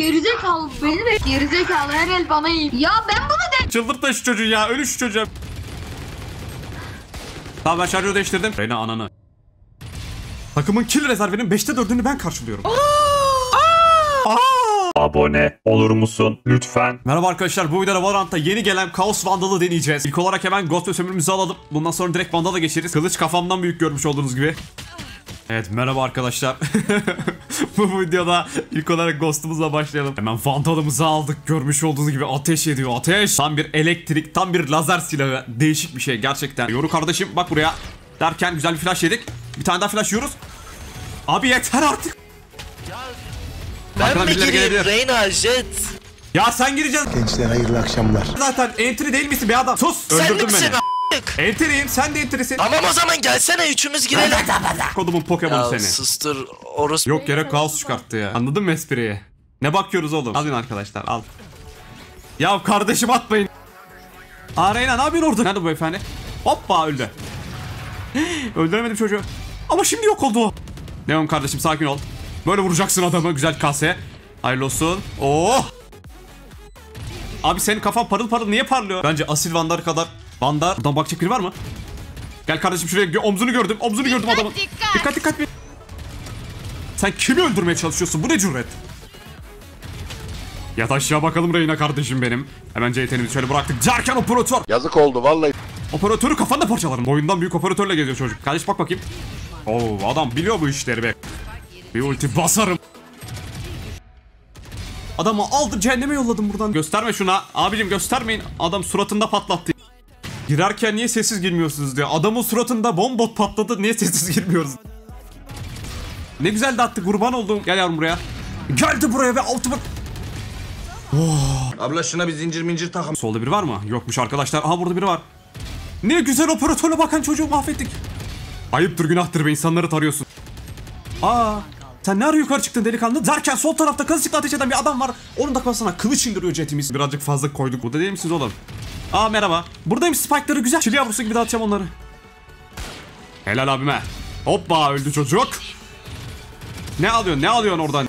Gerizekalı beni de gerizekalı her el bana iyi. Ya ben bunu de Çıldırtma şu çocuğu ya. Ölü şu çocuğa. Tamam ben şarjörü değiştirdim. Reyna ananı. Takımın kill rezervinin 5'te 4'ünü ben karşılıyorum. Abone olur musun? Lütfen. Merhaba arkadaşlar bu videoda Valorant'ta yeni gelen Kaos Vandal'ı deneyeceğiz. İlk olarak hemen Ghost ve sömürümüzü alalım. Bundan sonra direkt Vandal'a geçeriz. Kılıç kafamdan büyük görmüş olduğunuz gibi. Evet merhaba arkadaşlar. bu videoda ilk olarak Ghost'umuzla başlayalım. Hemen Vandal'ımızı aldık. Görmüş olduğunuz gibi ateş ediyor ateş. Tam bir elektrik tam bir lazer silahı. Değişik bir şey gerçekten. Yoru kardeşim bak buraya. Derken güzel bir flash yedik. Bir tane daha flash yiyoruz. Abi yeter artık. Ben Arkadan mi gireyim. Reyna Jet? Ya sen gireceksin. Gençler hayırlı akşamlar. Zaten entry değil misin be adam? Sus. Sen Öldürdün misin beni. A**lık? Entry'yim sen de entry'sin. Tamam o zaman gelsene üçümüz girelim. Kodumun Pokemon ya seni. sustur orospu. Yok yere kaos çıkarttı ya. Anladın mı espriyi? Ne bakıyoruz oğlum? Alın arkadaşlar al. Ya kardeşim atmayın. Arena ne yapıyorsun orada? Nerede bu beyefendi? Hoppa öldü. Öldüremedim çocuğu. Ama şimdi yok oldu o. Neon kardeşim sakin ol. Böyle vuracaksın adamı güzel kase. Hayırlı olsun. Oh. Abi senin kafan parıl parıl niye parlıyor? Bence asil Vandar kadar. Vandar. Buradan bakacak biri var mı? Gel kardeşim şuraya omzunu gördüm. Omzunu gördüm adamın. dikkat. Dikkat dikkat. bir- Sen kimi öldürmeye çalışıyorsun? Bu ne cüret? Yat aşağı bakalım Reyna kardeşim benim. Hemen CT'nizi şöyle bıraktık. Derken operatör. Yazık oldu vallahi. Operatörü kafanda parçalarım. Boyundan büyük operatörle geziyor çocuk. Kardeş bak bakayım. Oo adam biliyor bu işleri be. Bir ulti basarım. Adamı aldım cehenneme yolladım buradan. Gösterme şuna. Abicim göstermeyin. Adam suratında patlattı. Girerken niye sessiz girmiyorsunuz diyor. Adamın suratında bombot patladı. Niye sessiz girmiyoruz? Ne güzel de attı kurban oldum. Gel yavrum buraya. Geldi buraya ve altıma... Abla şuna bir zincir mincir takım. Solda biri var mı? Yokmuş arkadaşlar. Aha burada biri var. Ne güzel operatörle bakan çocuğu mahvettik. Ayıptır günahtır be insanları tarıyorsun. Aa sen ne ara yukarı çıktın delikanlı? Derken sol tarafta kılıçla ateş eden bir adam var. Onun da kafasına kılıç indiriyor jetimiz. Birazcık fazla koyduk. Burada değil misiniz oğlum? Aa merhaba. Buradayım spike'ları güzel. Çili yavrusu gibi dağıtacağım onları. Helal abime. Hoppa öldü çocuk. Ne alıyorsun? Ne alıyorsun oradan?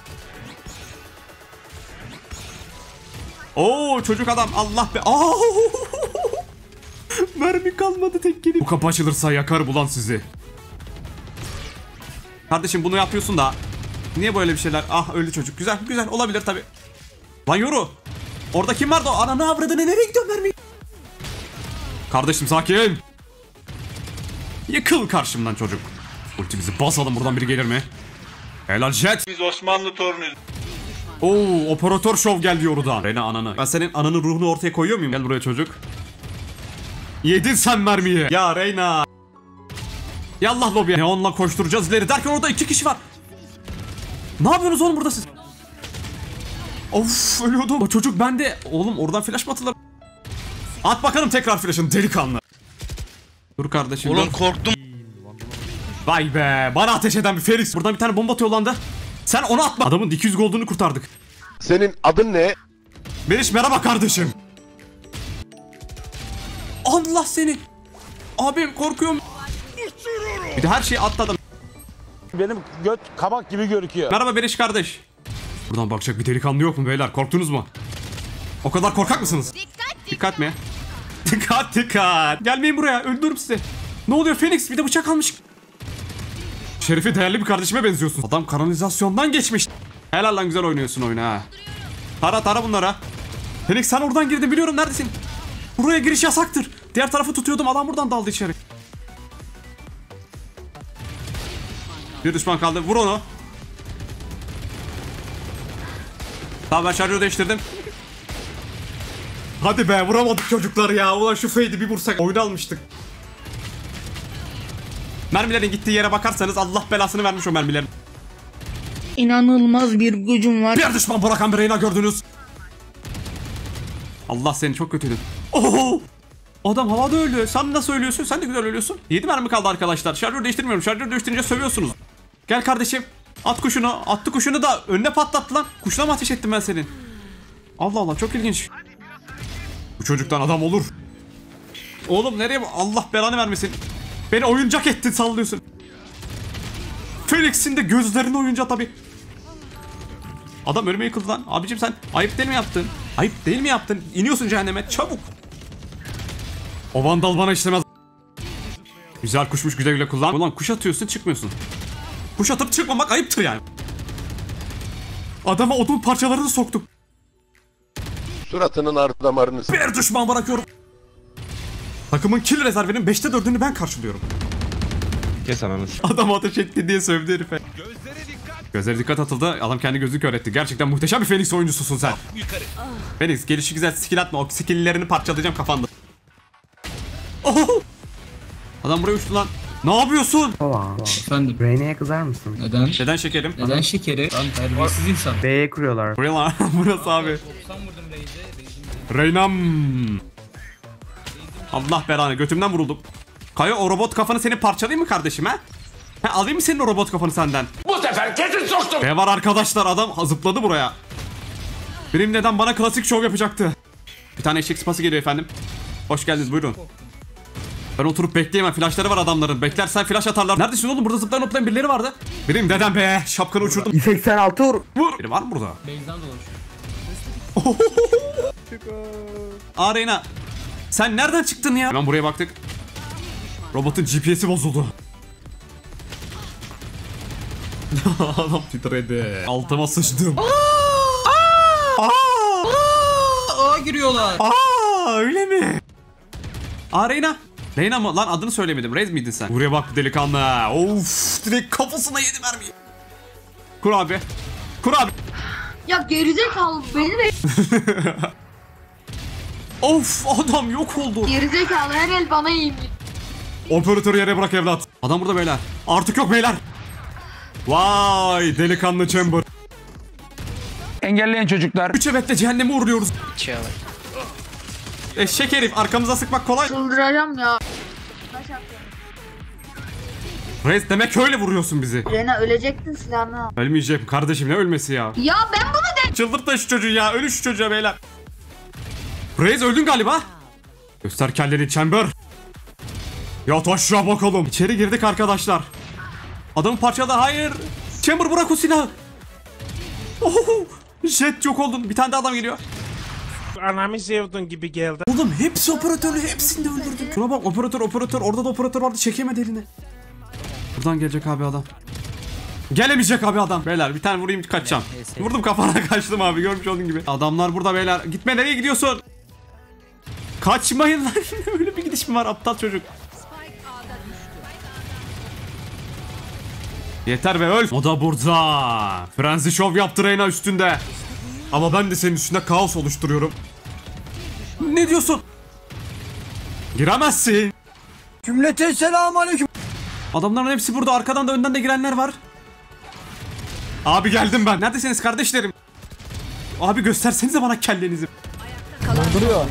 Oo çocuk adam Allah be. Aa! Mermi kalmadı tek geri. Bu kapı açılırsa yakar bulan sizi. Kardeşim bunu yapıyorsun da. Niye böyle bir şeyler? Ah öldü çocuk. Güzel güzel olabilir tabi. Lan yoru. Orada kim vardı o? Ananı avradını nereye gidiyor mermi? Kardeşim sakin. Yıkıl karşımdan çocuk. Ultimizi basalım buradan biri gelir mi? Helal jet. Biz Osmanlı torunuyuz. Oo operatör şov geldi yorudan. Rena ananı. Ben senin ananın ruhunu ortaya koyuyor muyum? Gel buraya çocuk. Yedin sen mermiyi. Ya Reyna. Yallah lobiye. Ne onunla koşturacağız ileri derken orada iki kişi var. Ne yapıyorsunuz oğlum burada siz? Of ölüyordum. O çocuk bende. Oğlum oradan flash mı atılır? At bakalım tekrar flash'ını delikanlı. Dur kardeşim. Oğlum dur. korktum. Vay be bana ateş eden bir Felix. Buradan bir tane bomba atıyor lan da. Sen onu atma. Adamın 200 gold'unu kurtardık. Senin adın ne? Meriç merhaba kardeşim. Allah seni. Abi korkuyorum. Bir de her şeyi atladım. Benim göt kabak gibi görüküyor. Merhaba Meriç kardeş. Buradan bakacak bir delikanlı yok mu beyler? Korktunuz mu? O kadar korkak mısınız? Dikkat dikkat. mi? Dikkat dikkat. Gelmeyin buraya öldürürüm sizi. Ne oluyor Phoenix bir de bıçak almış. Şerifi değerli bir kardeşime benziyorsun. Adam kanalizasyondan geçmiş. Helal lan güzel oynuyorsun oyunu ha. Tara tara bunlara. Phoenix sen oradan girdin biliyorum neredesin? Buraya giriş yasaktır. Diğer tarafı tutuyordum adam buradan daldı içeri. Bir düşman kaldı vur onu. Tamam ben şarjörü değiştirdim. Hadi be vuramadık çocuklar ya. Ulan şu fade'i bir vursak oyunu almıştık. Mermilerin gittiği yere bakarsanız Allah belasını vermiş o mermilerin. İnanılmaz bir gücüm var. Bir düşman bırakan bir Reyna gördünüz. Allah seni çok kötüydün. Oho! Adam havada öldü. Sen nasıl ölüyorsun? Sen de güzel ölüyorsun. 7 mermi kaldı arkadaşlar. Şarjör değiştirmiyorum. Şarjör değiştirince sövüyorsunuz. Gel kardeşim. At kuşunu. Attı kuşunu da önüne patlattı lan. Kuşuna mı ateş ettim ben senin? Allah Allah çok ilginç. Bu çocuktan adam olur. Oğlum nereye bu? Allah belanı vermesin. Beni oyuncak ettin sallıyorsun. Felix'in de gözlerini oyuncağı tabi. Adam önüme yıkıldı lan. Abicim sen ayıp değil mi yaptın? Ayıp değil mi yaptın? İniyorsun cehenneme çabuk. O vandal bana işlemez. Güzel kuşmuş güle güle kullan. Ulan kuş atıyorsun çıkmıyorsun. Kuş atıp çıkmamak ayıptır yani. Adama odun parçalarını soktuk. Suratının ar damarını s- Bir düşman bırakıyorum. Takımın kill rezervinin 5'te 4'ünü ben karşılıyorum. Kes ananı. Adam ateş etti diye sövdü herife. Gözlere dikkat atıldı. Adam kendi gözünü kör etti. Gerçekten muhteşem bir Phoenix oyuncususun sen. Phoenix gelişi güzel skill atma. O skilllerini parçalayacağım kafanda. Oh! Adam buraya uçtu lan. Ne yapıyorsun? Efendim Reyna'ya kızar mısın? neden? Neden şekerim? Neden şekeri? Lan terbiyesiz insan. B'ye kuruyorlar. Buraya lan. Burası abi. Reynam. Allah belanı götümden vuruldum. Kayo o robot kafanı seni parçalayayım mı kardeşim ha? Ha alayım mı senin o robot kafanı senden? Bu sefer kesin soktum. Ne var arkadaşlar adam zıpladı buraya. Benim neden bana klasik şov yapacaktı. Bir tane eşek sıpası geliyor efendim. Hoş geldiniz buyurun. Ben oturup bekleyemem. Flashları var adamların. Beklersen flash atarlar. Neredesin oğlum? Burada zıplayan hoplayan birileri vardı. Benim dedem be. Şapkanı uçurdum. 86 vur. Vur. Biri var mı burada? Beyzden dolaşıyor. Arena. Sen nereden çıktın ya? Hemen buraya baktık. Robotun GPS'i bozuldu. Adam titredi. Altıma sıçtım. Aa giriyorlar. Aa öyle mi? Aa Reyna. Reyna mı? Lan adını söylemedim. Rez miydin sen? Buraya bak delikanlı. Of direkt kafasına yedi mermiyi. Kur abi. Kur abi. Ya gerizekalı beni de Of adam yok oldu. gerizekalı her el bana iyi. Operatörü yere bırak evlat. Adam burada beyler. Artık yok beyler. Vay delikanlı Chamber. Engelleyen çocuklar. Üç evetle cehenneme uğurluyoruz. Çağlar. Eşek herif arkamıza sıkmak kolay. Çıldıracağım ya. Reis demek öyle vuruyorsun bizi. Rena ölecektin silahını al. Ölmeyeceğim kardeşim ne ölmesi ya. Ya ben bunu de... Çıldırtma şu çocuğu ya. Ölü şu çocuğa beyler. Reis öldün galiba. Göster kelleni Chamber. Yat aşağı bakalım. İçeri girdik arkadaşlar. Adamı parçaladı. Hayır. Chamber bırak o silahı. Oho. Jet yok oldun. Bir tane daha adam geliyor. Anamı sevdin gibi geldi. Oğlum hepsi operatörlü. Hepsini de öldürdüm. Şuna bak operatör operatör. Orada da operatör vardı. Çekemedi elini. Buradan gelecek abi adam. Gelemeyecek abi adam. Beyler bir tane vurayım kaçacağım. Vurdum kafana kaçtım abi görmüş olduğun gibi. Adamlar burada beyler. Gitme nereye gidiyorsun? Kaçmayın lan. Öyle bir gidiş mi var aptal çocuk? Yeter be öl. O da burada. Frenzy Show yaptı Reyna üstünde. Ama ben de senin üstünde kaos oluşturuyorum. Ne diyorsun? Giremezsin. Cümleten selamun aleyküm. Adamların hepsi burada. Arkadan da önden de girenler var. Abi geldim ben. Neredesiniz kardeşlerim? Abi göstersenize bana kellenizi. Duruyor.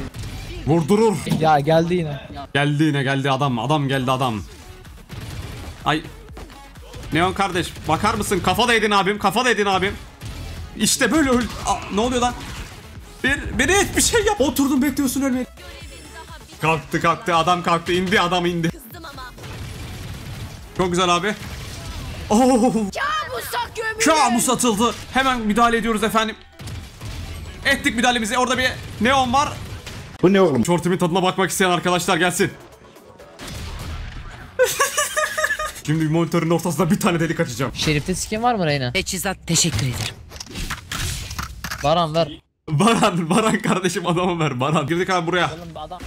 Vurdurur. Ya geldi yine. Geldi yine geldi adam. Adam geldi adam. Ay. Neon kardeş bakar mısın? Kafa da edin abim. Kafa da edin abim. İşte böyle öl... Aa, ne oluyor lan? Bir, biri et bir şey yap. Oturdun bekliyorsun ölmeyi. Kalktı kalktı adam kalktı indi adam indi. Çok güzel abi. Oh. Kabus atıldı. Hemen müdahale ediyoruz efendim. Ettik müdahalemizi. Orada bir neon var. Bu ne oğlum? Şortumun tadına bakmak isteyen arkadaşlar gelsin. Şimdi monitörün ortasında bir tane delik açacağım. Şerifte skin var mı Reyna? Teçhizat teşekkür ederim. Baran ver. Baran, Baran kardeşim adamı ver Baran. Girdik abi buraya. Oğlum adam.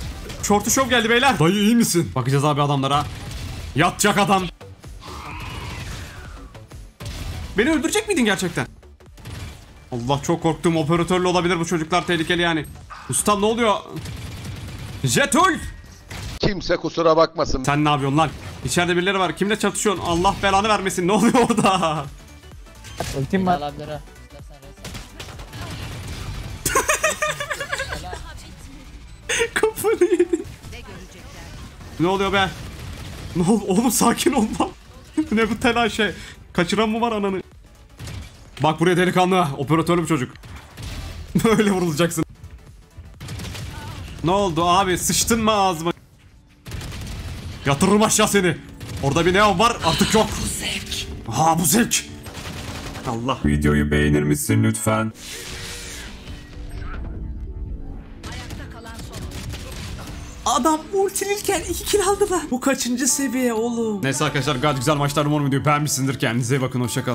Şortu şov geldi beyler. Dayı iyi misin? Bakacağız abi adamlara. Yatacak adam. Beni öldürecek miydin gerçekten? Allah çok korktum. Operatörlü olabilir bu çocuklar tehlikeli yani. Ustam ne oluyor? Jet öl! Kimse kusura bakmasın. Sen ne yapıyorsun lan? İçeride birileri var. Kimle çatışıyorsun? Allah belanı vermesin. Ne oluyor orada? Ultim var. Kafanı yedin. Ne oluyor be? Ne ol oğlum sakin ol lan. Bu ne bu telaş şey? Kaçıran mı var ananı? Bak buraya delikanlı. Operatörlü bir çocuk. Böyle vurulacaksın. Ne oldu abi? Sıçtın mı ağzıma? Yatırırım aşağı seni. Orada bir neon var artık yok. Ha bu zevk. Allah. Videoyu beğenir misin lütfen? Adam ultilirken 2 kill aldı lan. Bu kaçıncı seviye oğlum? Neyse arkadaşlar gayet güzel maçlar umarım videoyu beğenmişsinizdir. Kendinize iyi bakın hoşçakalın.